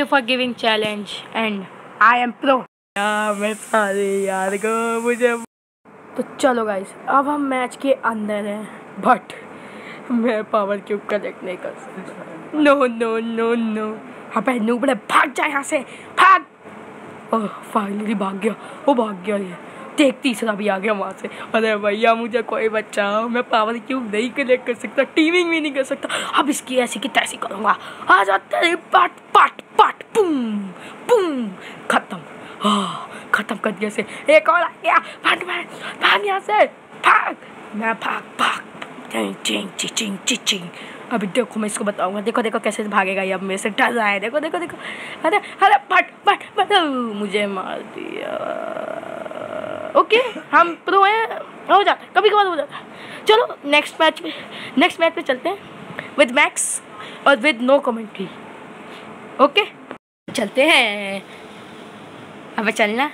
you for giving challenge and I am pro. यार मैं सारे यार को मुझे तो चलो गाइस अब हम मैच के अंदर हैं बट मैं पावर क्यूब कलेक्ट नहीं कर सकता। नो नो नो नो अबे नूबड़े भाग जा यहाँ से भाग। ओह फाइनली भाग गया। वो भाग गया ये। देख तीसरा भी आ गया वहाँ से। अरे भैया मुझे कोई बचाओ। मैं पावर क्यूब नहीं कलेक्ट कर सकता टीविंग भी नहीं कर सकता। अब इसकी ऐसी की तैसी करूँगा। आ जाते तेरे खत्म कर दिया से एक और आ गया। भाग भाग भाग यहाँ से। भाग। मैं भाग भाग। चिंग चिंग चिचिंग चिचिंग अभी देखो मैं इसको बताऊँगा। देखो देखो कैसे भागेगा ये। अब मेरे से डर रहा है। देखो देखो देखो। अरे अरे, फट फट फट। मुझे मार दिया। ओके, हम प्रो हैं। हो जाता कभी कभार हो जाता चलो नेक्स्ट मैच में नेक्स्ट मैच में चलते हैं। विद मैक्स और विद नो कमेंट्री ओके, चलते हैं। अबे चलना।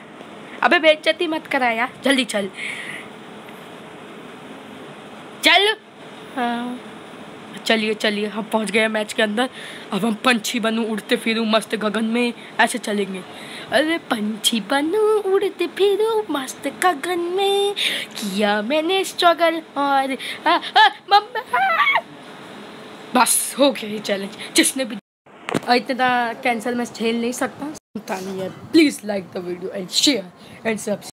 अबे बेइज्जती मत करा यार। जल्दी चल। चल। हाँ। चलिए चलिए हम पहुँच गए मैच के अंदर। अब हम पंछी बनूं उड़ते फिरूं मस्त गगन में। ऐसे चलेंगे। अरे पंछी बनू उड़ते फिरूं मस्त गगन में। किया मैंने स्ट्रगल और आ, आ, बस हो गया ये चैलेंज जिसने भी इतना कैंसर मैं झेल नहीं सकता। Thalia. Please like the video and share and subscribe.